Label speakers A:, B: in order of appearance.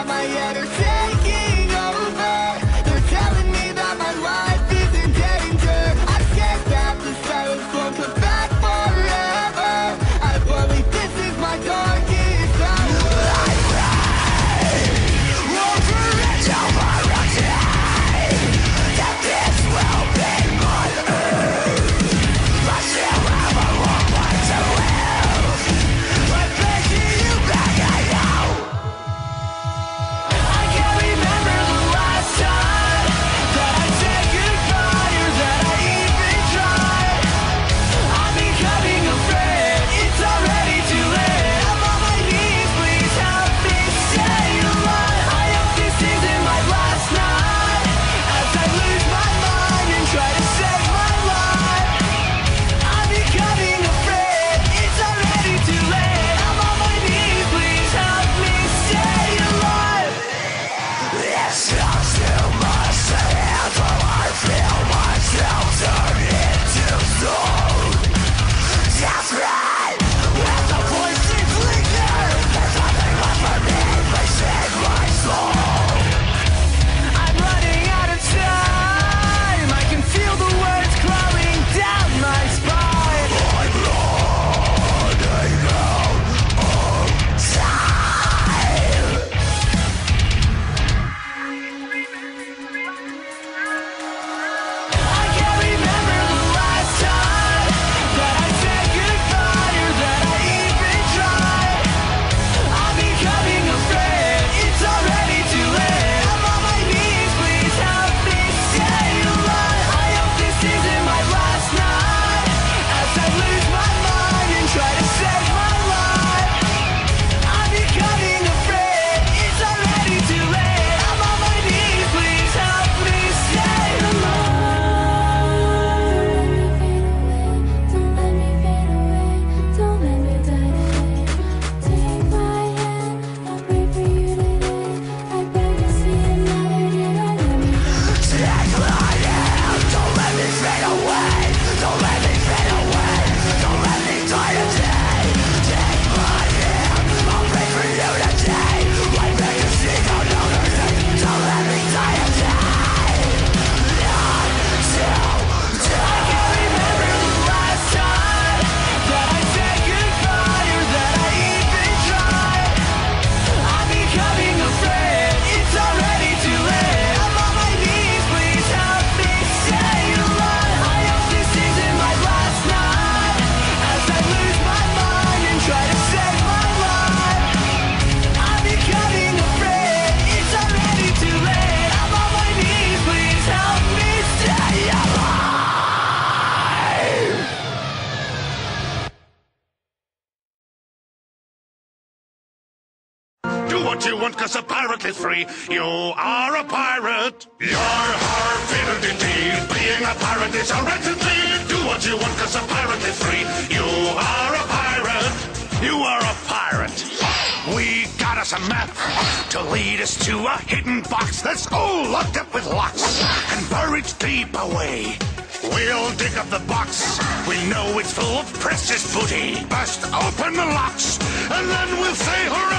A: llama what you want, cause a pirate is free. You are a pirate. Your hard fidelity. Being a pirate is a recently. Do what you want, cause a pirate is free. You are a pirate. You are a pirate. We got us a map to lead us to a hidden box that's all locked up with locks and buried deep away. We'll dig up the box. We know it's full of precious booty. Bust open the locks, and then we'll say hooray!